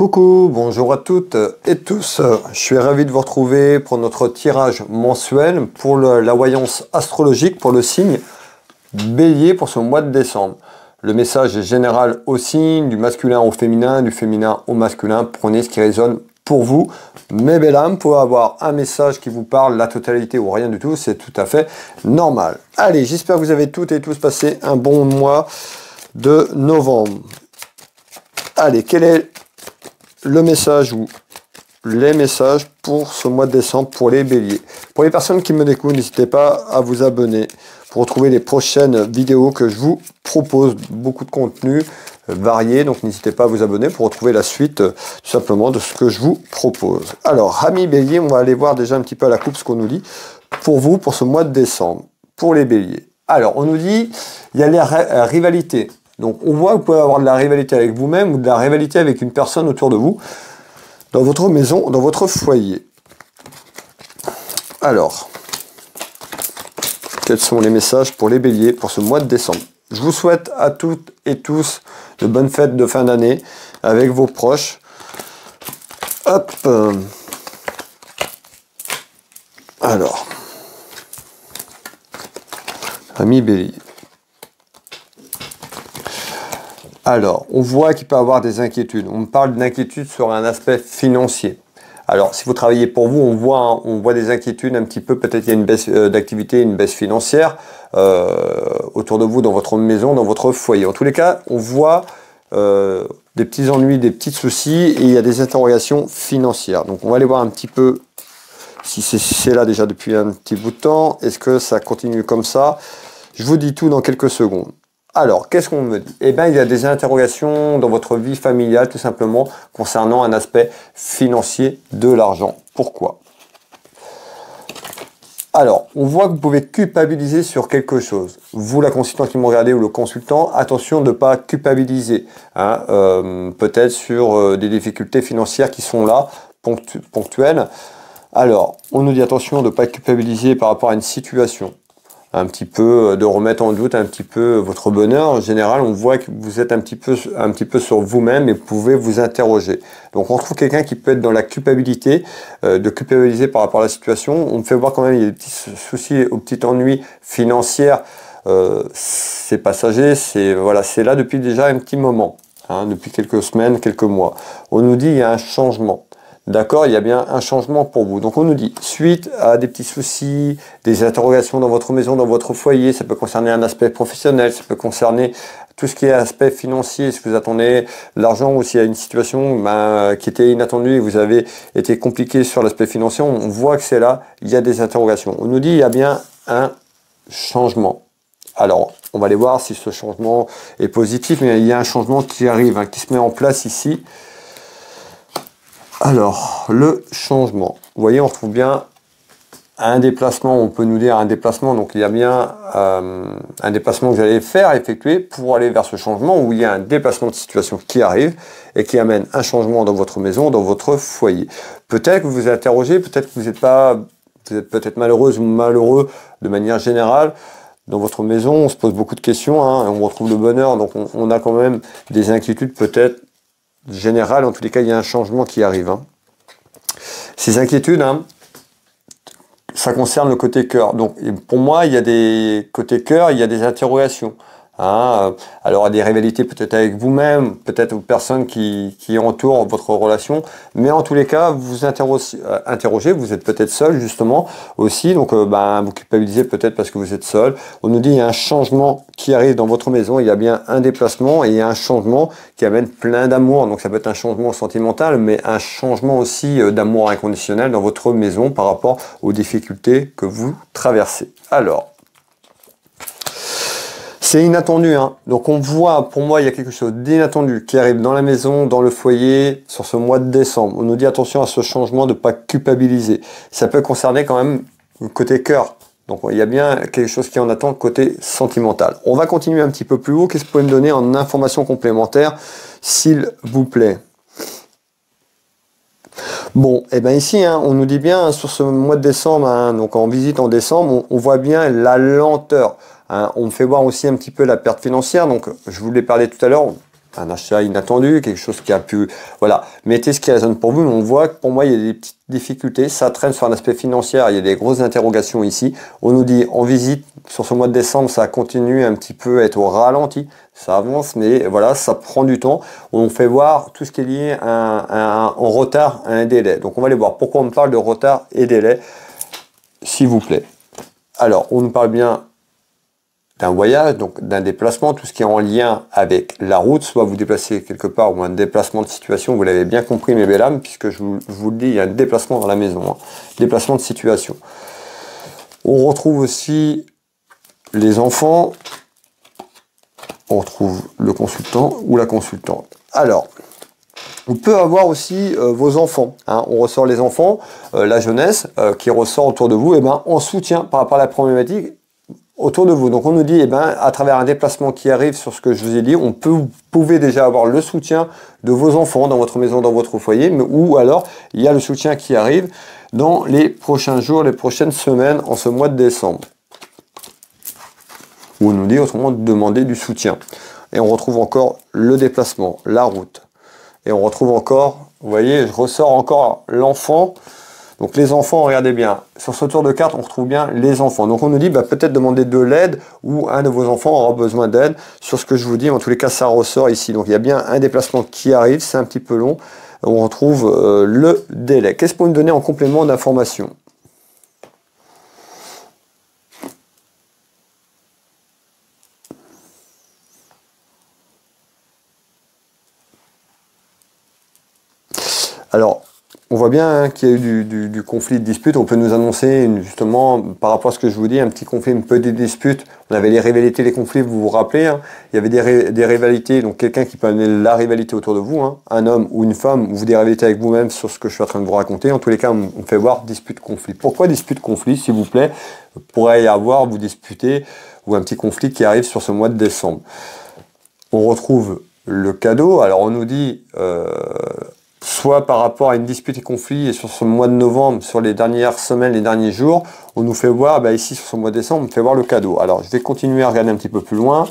Coucou, bonjour à toutes et tous. Je suis ravi de vous retrouver pour notre tirage mensuel pour la voyance astrologique pour le signe bélier pour ce mois de décembre. Le message est général au signe, du masculin au féminin, du féminin au masculin. Prenez ce qui résonne pour vous. Mes belles âmes, pour avoir un message qui vous parle, la totalité ou rien du tout, c'est tout à fait normal. Allez, j'espère que vous avez toutes et tous passé un bon mois de novembre. Allez, quel est le message ou les messages pour ce mois de décembre pour les béliers. Pour les personnes qui me découvrent, n'hésitez pas à vous abonner pour retrouver les prochaines vidéos que je vous propose. Beaucoup de contenu varié, donc n'hésitez pas à vous abonner pour retrouver la suite euh, simplement de ce que je vous propose. Alors, amis béliers, on va aller voir déjà un petit peu à la coupe ce qu'on nous dit pour vous pour ce mois de décembre, pour les béliers. Alors, on nous dit, il y a les rivalités. Donc on voit que vous pouvez avoir de la rivalité avec vous-même ou de la rivalité avec une personne autour de vous, dans votre maison, dans votre foyer. Alors, quels sont les messages pour les béliers pour ce mois de décembre? Je vous souhaite à toutes et tous de bonnes fêtes de fin d'année avec vos proches. Hop Alors, amis béliers. Alors, on voit qu'il peut y avoir des inquiétudes. On parle d'inquiétudes sur un aspect financier. Alors, si vous travaillez pour vous, on voit, hein, des inquiétudes un petit peu, peut-être il y a une baisse euh, d'activité, une baisse financière euh, autour de vous, dans votre maison, dans votre foyer. En tous les cas, on voit euh, des petits ennuis, des petits soucis, et il y a des interrogations financières. Donc, on va aller voir un petit peu si c'est là déjà depuis un petit bout de temps. Est-ce que ça continue comme ça? Je vous dis tout dans quelques secondes. Alors, qu'est-ce qu'on me dit? Eh bien, il y a des interrogations dans votre vie familiale, tout simplement, concernant un aspect financier de l'argent. Pourquoi? Alors, on voit que vous pouvez culpabiliser sur quelque chose. Vous, la consultante qui me regardez ou le consultant, attention de ne pas culpabiliser. Hein, euh, peut-être sur euh, des difficultés financières qui sont là, ponctuelles. Alors, on nous dit attention de ne pas culpabiliser par rapport à une situation un petit peu, euh, de remettre en doute un petit peu votre bonheur. En général, on voit que vous êtes un petit peu, un petit peu sur vous-même et vous pouvez vous interroger. Donc, on trouve quelqu'un qui peut être dans la culpabilité, euh, de culpabiliser par rapport à la situation. On me fait voir quand même, il y a des petits soucis ou petits ennuis financiers. Euh, c'est passager, c'est voilà, c'est là depuis déjà un petit moment, hein, depuis quelques semaines, quelques mois. On nous dit il y a un changement. D'accord, il y a bien un changement pour vous. Donc on nous dit, suite à des petits soucis, des interrogations dans votre maison, dans votre foyer, ça peut concerner un aspect professionnel, ça peut concerner tout ce qui est aspect financier, si vous attendez l'argent ou s'il y a une situation ben, qui était inattendue et vous avez été compliqué sur l'aspect financier, on voit que c'est là, il y a des interrogations. On nous dit, il y a bien un changement. Alors, on va aller voir si ce changement est positif, mais il y a un changement qui arrive, hein, qui se met en place ici. Alors, le changement. Vous voyez, on retrouve bien un déplacement, on peut nous dire un déplacement, donc il y a bien euh, un déplacement que vous allez faire, effectuer pour aller vers ce changement, où il y a un déplacement de situation qui arrive et qui amène un changement dans votre maison, dans votre foyer. Peut-être que vous vous interrogez, peut-être que vous n'êtes pas, vous êtes peut-être malheureuse ou malheureux de manière générale, dans votre maison, on se pose beaucoup de questions, hein, on retrouve le bonheur, donc on, on a quand même des inquiétudes peut-être général, en tous les cas, il y a un changement qui arrive. Hein. Ces inquiétudes, hein, ça concerne le côté cœur. Donc, pour moi, il y a des côtés cœur, il y a des interrogations. Hein, alors à des rivalités peut-être avec vous-même, peut-être aux personnes qui, entourent votre relation, mais en tous les cas, vous vous euh, interrogez, vous êtes peut-être seul justement aussi, donc euh, ben, vous culpabilisez peut-être parce que vous êtes seul. On nous dit il y a un changement qui arrive dans votre maison, il y a bien un déplacement et il y a un changement qui amène plein d'amour, donc ça peut être un changement sentimental, mais un changement aussi euh, d'amour inconditionnel dans votre maison par rapport aux difficultés que vous traversez. Alors, c'est inattendu, hein. donc on voit, pour moi, il y a quelque chose d'inattendu qui arrive dans la maison, dans le foyer, sur ce mois de décembre. On nous dit attention à ce changement de pas culpabiliser. Ça peut concerner quand même le côté cœur. Donc il y a bien quelque chose qui en attend côté sentimental. On va continuer un petit peu plus haut. Qu'est-ce que vous pouvez me donner en information complémentaire, s'il vous plaît? Bon, et eh bien ici, hein, on nous dit bien sur ce mois de décembre, hein, donc en visite en décembre, on voit bien la lenteur. Hein, on me fait voir aussi un petit peu la perte financière. Donc, je vous l'ai parlé tout à l'heure. Un achat inattendu, quelque chose qui a pu... Voilà, mettez ce qui résonne pour vous, on voit que pour moi, il y a des petites difficultés, ça traîne sur un aspect financier, il y a des grosses interrogations ici. On nous dit, en visite, sur ce mois de décembre, ça continue un petit peu à être au ralenti, ça avance, mais voilà, ça prend du temps. On fait voir tout ce qui est lié à un, retard, à un délai. Donc on va aller voir pourquoi on me parle de retard et délai, s'il vous plaît. Alors, on nous parle bien d'un voyage, donc d'un déplacement, tout ce qui est en lien avec la route, soit vous déplacez quelque part ou un déplacement de situation, vous l'avez bien compris mes belles âmes, puisque je vous, le dis, il y a un déplacement dans la maison, hein. déplacement de situation. On retrouve aussi les enfants, on retrouve le consultant ou la consultante. Alors, on peut avoir aussi euh, vos enfants. Hein. On ressort les enfants, euh, la jeunesse euh, qui ressort autour de vous, et eh ben, en soutien par rapport à la problématique autour de vous. Donc on nous dit, eh ben, à travers un déplacement qui arrive sur ce que je vous ai dit, on peut, vous pouvez déjà avoir le soutien de vos enfants dans votre maison, dans votre foyer, mais, ou alors il y a le soutien qui arrive dans les prochains jours, les prochaines semaines, en ce mois de décembre. Où on nous dit autrement de demander du soutien. Et on retrouve encore le déplacement, la route. Et on retrouve encore, vous voyez, je ressors encore l'enfant donc les enfants, regardez bien, sur ce tour de carte, on retrouve bien les enfants. Donc on nous dit bah, peut-être demander de l'aide ou un de vos enfants aura besoin d'aide sur ce que je vous dis. En tous les cas, ça ressort ici. Donc il y a bien un déplacement qui arrive, c'est un petit peu long. On retrouve euh, le délai. Qu'est-ce qu'on nous donner en complément d'information? Alors, on voit bien hein, qu'il y a eu du, conflit de dispute. On peut nous annoncer justement, par rapport à ce que je vous dis, un petit conflit, une petite dispute. On avait les rivalités, les conflits, vous vous rappelez. Hein. il y avait des, rivalités, donc quelqu'un qui peut amener la rivalité autour de vous, hein. un homme ou une femme, ou vous des rivalités avec vous-même sur ce que je suis en train de vous raconter. En tous les cas, on, fait voir dispute, conflit. Pourquoi dispute, conflit, s'il vous plaît? Pourrait y avoir, vous disputer, ou un petit conflit qui arrive sur ce mois de décembre. On retrouve le cadeau. Alors on nous dit... Euh, soit par rapport à une dispute et conflit, et sur ce mois de novembre, sur les dernières semaines, les derniers jours, on nous fait voir, bah ici sur ce mois de décembre, on nous fait voir le cadeau. Alors je vais continuer à regarder un petit peu plus loin.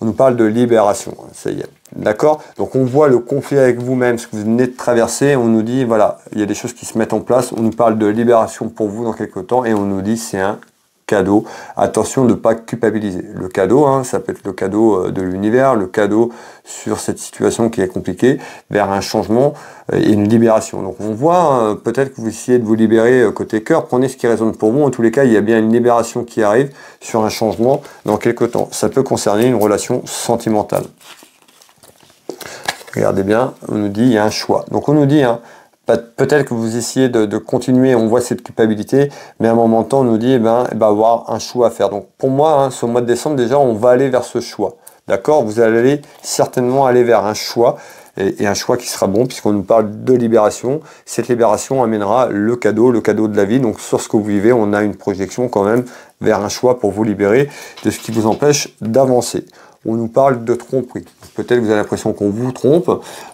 On nous parle de libération, ça y est. D'accord? Donc on voit le conflit avec vous-même, ce que vous venez de traverser, on nous dit, voilà, il y a des choses qui se mettent en place, on nous parle de libération pour vous dans quelques temps, et on nous dit c'est un cadeau. Attention de ne pas culpabiliser. Le cadeau, hein, ça peut être le cadeau euh, de l'univers, le cadeau sur cette situation qui est compliquée, vers un changement euh, et une libération. Donc on voit, hein, peut-être que vous essayez de vous libérer euh, côté cœur, prenez ce qui résonne pour vous. En tous les cas, il y a bien une libération qui arrive sur un changement dans quelques temps. Ça peut concerner une relation sentimentale. Regardez bien, on nous dit il y a un choix. Donc on nous dit, hein, Peut-être que vous essayez de, continuer, on voit cette culpabilité, mais à un moment temps, on nous dit, eh ben, va avoir un choix à faire. Donc pour moi, hein, ce mois de décembre, déjà, on va aller vers ce choix. D'accord? Vous allez certainement aller vers un choix, et, un choix qui sera bon, puisqu'on nous parle de libération. Cette libération amènera le cadeau, le cadeau de la vie. Donc sur ce que vous vivez, on a une projection quand même vers un choix pour vous libérer de ce qui vous empêche d'avancer on nous parle de tromperie. Peut-être que vous avez l'impression qu'on vous trompe,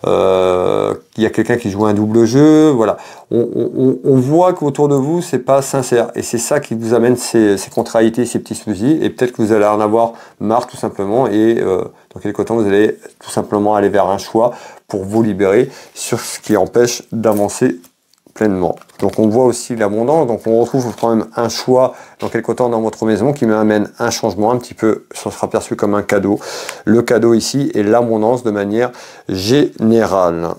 euh, qu'il y a quelqu'un qui joue un double jeu, voilà. On, voit qu'autour de vous, c'est pas sincère. Et c'est ça qui vous amène ces, contrariétés, ces petits soucis. Et peut-être que vous allez en avoir marre tout simplement. Et euh, dans quelques temps, vous allez tout simplement aller vers un choix pour vous libérer sur ce qui empêche d'avancer pleinement. Donc on voit aussi l'abondance, donc on retrouve quand même un choix dans quelque temps dans votre maison qui m'amène un changement un petit peu, ça sera perçu comme un cadeau. Le cadeau ici est l'abondance de manière générale.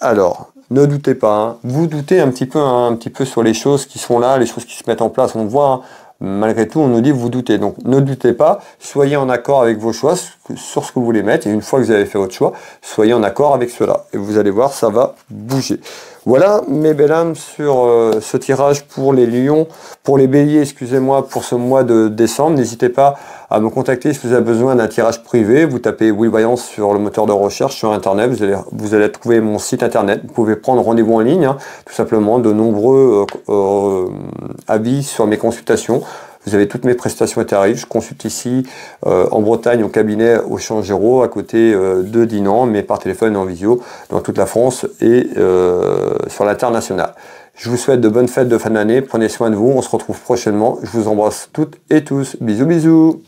Alors, ne doutez pas, hein. vous doutez un petit peu, hein, un petit peu sur les choses qui sont là, les choses qui se mettent en place. On voit, hein, malgré tout, on nous dit vous doutez. Donc ne doutez pas, soyez en accord avec vos choix sur ce que vous voulez mettre. Et une fois que vous avez fait votre choix, soyez en accord avec cela. Et vous allez voir, ça va bouger. Voilà mes belles âmes sur euh, ce tirage pour les lions, pour les béliers, excusez-moi, pour ce mois de décembre. N'hésitez pas à me contacter si vous avez besoin d'un tirage privé. Vous tapez Oui Voyance sur le moteur de recherche sur Internet. Vous allez, vous allez trouver mon site Internet. Vous pouvez prendre rendez-vous en ligne, hein, tout simplement, de nombreux euh, euh, avis sur mes consultations. Vous avez toutes mes prestations et tarifs. Je consulte ici euh, en Bretagne au cabinet au Champ Géraud, à côté euh, de Dinan, mais par téléphone et en visio dans toute la France et euh, sur l'international. Je vous souhaite de bonnes fêtes de fin d'année. Prenez soin de vous. On se retrouve prochainement. Je vous embrasse toutes et tous. Bisous bisous.